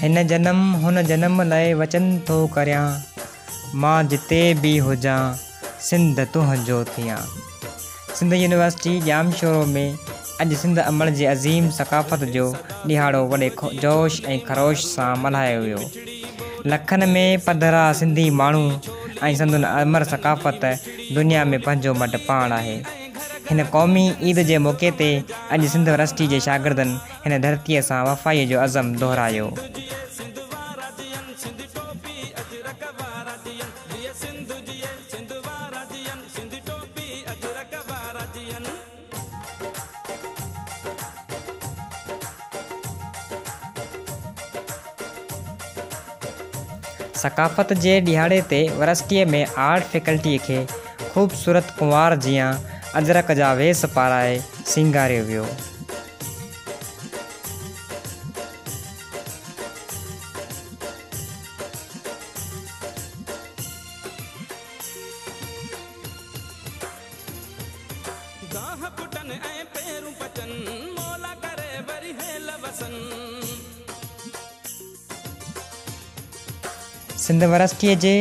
हिन जनमु हुन जनम लाइ वचन थो करिया मां जिते बि हुजां सिंध तुंहिंजो थियां सिंध यूनिवर्सिटी जाम शोरो में अॼु सिंध अमल जे अज़ीम सकाफ़त जो ॾिहाड़ो वॾे जोश ऐं ख़रोश सां मल्हायो वियो लखनि में पधरा सिंधी माण्हू ऐं संदुनि अमर सकाफ़त दुनिया में पंहिंजो मट पाण आहे हिन क़ौमी ईद जे मौके ते अॼु सिंध वर्सिटी जे शागिर्दनि हिन धरतीअ सां वफ़ाईअ जो अज़म दुहिरायो सकाफ़त जे ॾिहाड़े ते वरसटीअ में आर्ट फैकल्टीअ खे ख़ूबसूरत कुंवार जीअं अजरक जा वेस पाराए सिंगारियो वियो सिंध वरसीअ जे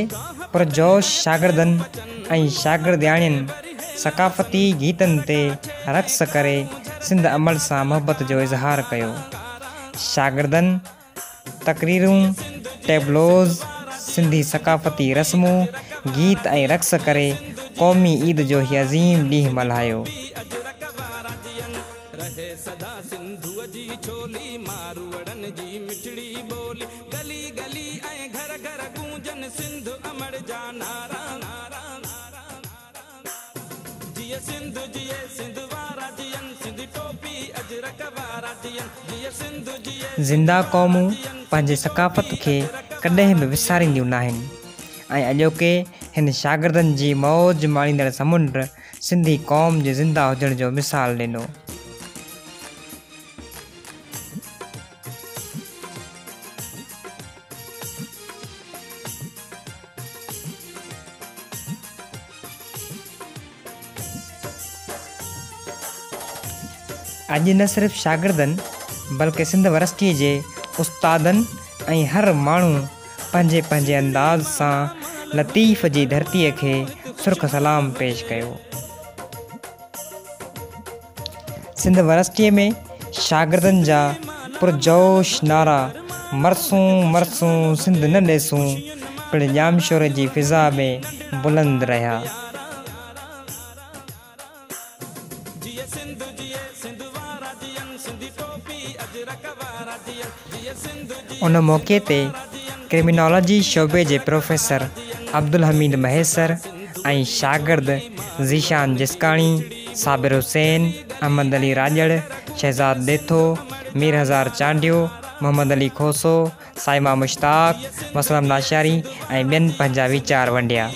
पुरजोश शागिर्दनि ऐं शागिर्दियुनि सकाफ़ती गीतनि ते रक़्स करे सिंध अमल सां मोहबत जो इज़हार कयो शागिर्दनि तक़रीरूं टेबलोज़ सिंधी सकाफ़ती रस्मूं गीत ऐं रक़्स करे क़ौमी ईद जो ई अज़ीम ॾींहुं मल्हायो ज़िंदा क़ौमूं पंहिंजी सकाफ़त खे कॾहिं बि विसारींदियूं न आहिनि ऐं अॼो के हिन शागिर्दनि जी मौज माणींदड़ु समुंड सिंधी क़ौम जे ज़िंदा हुजण जो मिसालु ॾिनो अॼु न सिर्फ़ु शागिर्दनि बल्कि सिंध वर्सिटीअ जे उस्तादनि ऐं हर माण्हू पंहिंजे पंहिंजे अंदाज़ सां लतीफ़ जी धरतीअ खे सुर्ख सलाम पेश कयो सिंध वर्सीअ में शागिर्दनि जा पुरजोश नारा मरसूं सिंध न ॾेसूं पिणु जाम शोर जी फिज़ा में बुलंद रहिया उन मौक़े ते क्रिमिनोलॉजी शोबे जे प्रोफ़ेसर अब्दुल हमीद महेसर ऐं शागिर्द ज़ीशान जिसकाणी साबिर हुसैन अहमद अली राजड़ शहज़ाद देथो मीर हज़ार चांडियो मोहम्मद अली खोसो साइमा मुश्ताक मुस्लम नाशारी ऐं ॿियनि पंहिंजा वीचार वंडिया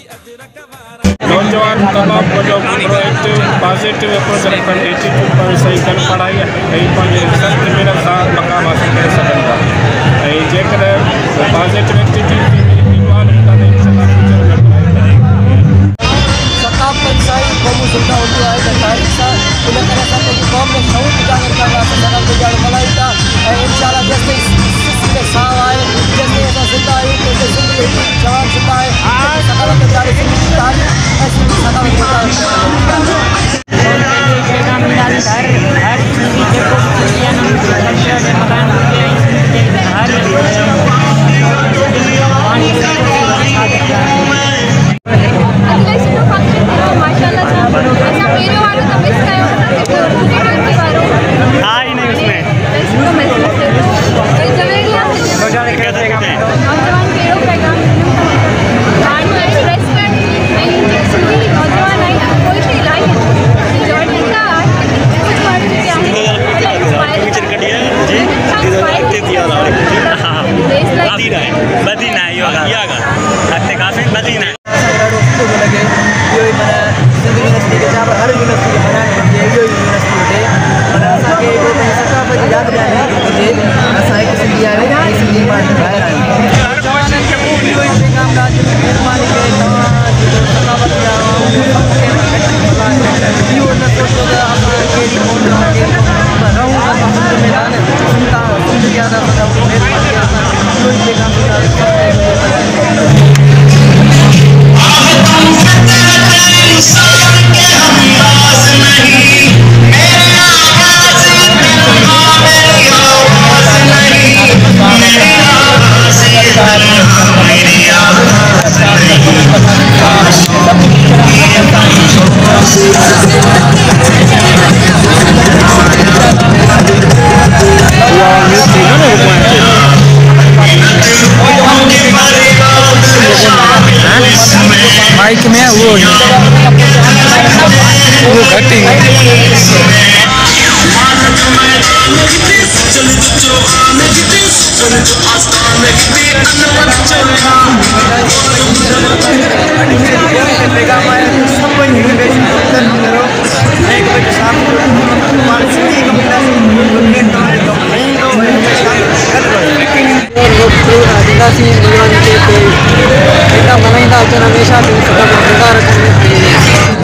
تمام جو سہی کم پڑھائی مقام حاصل کر Nakakita. جی چاہے ہر یونیورسٹی بنائی ہوتی ہے یہ یونیورسٹی ہوتے مطلب اچھا ہوتے اچھا ایک سیم سی باہر آیا بائک میں وہ ہٹ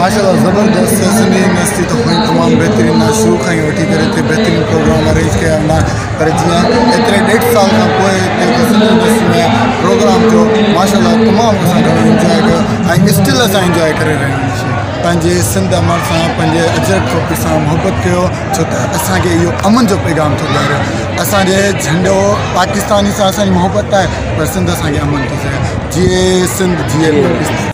ماشاء اللہ زبردست سنگھی مستی تو تمام بہترین ہوتین کھائیں کا کرے تھے بہترین پروگرام ارینج کیا ہونا پر جیاں ایترے ڈے سال کا کوئی مستی میں پوگرام کیا ماشاء اللہ تمام انجوائے کیا اسٹل اب انجوائے کر رہا ہوں اسے سندھ امر سے اجرک ٹوک سے محبت کیا چھوت اہم یہ امن جو پیغام تھوڑا اے جھنڈو پاکستانی سے محبت ہے پر سندھ اگر امن کیے جی سر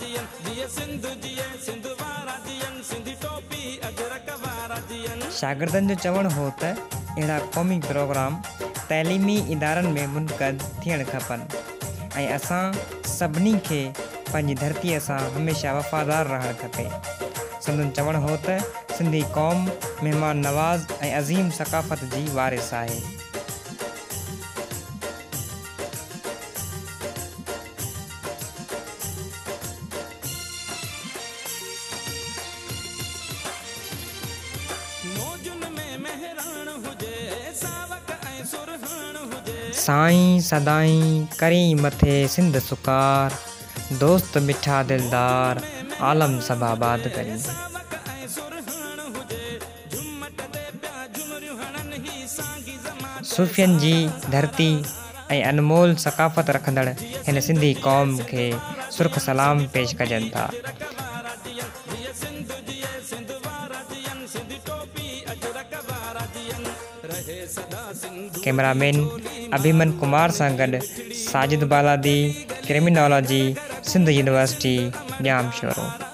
शागिर्दनि जो चवण हो त अहिड़ा क़ौमी प्रोग्राम तइलीमी इदारनि में मुनक़द थियणु खपनि ऐं असां सभिनी खे पंहिंजी धरतीअ सां हमेशह वफ़ादार रहणु खपे सिंधियुनि चवणु हो त सिंधी क़ौम महिमान नवाज़ ऐं अज़ीम सकाफ़त जी वारिस आहे साईं सदाई करी मथे सिंध सुकार दोस्त मिठा दिलदार आलम करी सुफ़ियन जी धरती ऐं अनमोल सकाफ़त रखंदड़ हिन सिंधी क़ौम खे सुर्ख सलाम पेश कजनि था कैमरामैन अभिमन कुमार सां गॾु साजिद बालादी क्रिमिनोलॉजी सिंध यूनिवर्सिटी जाम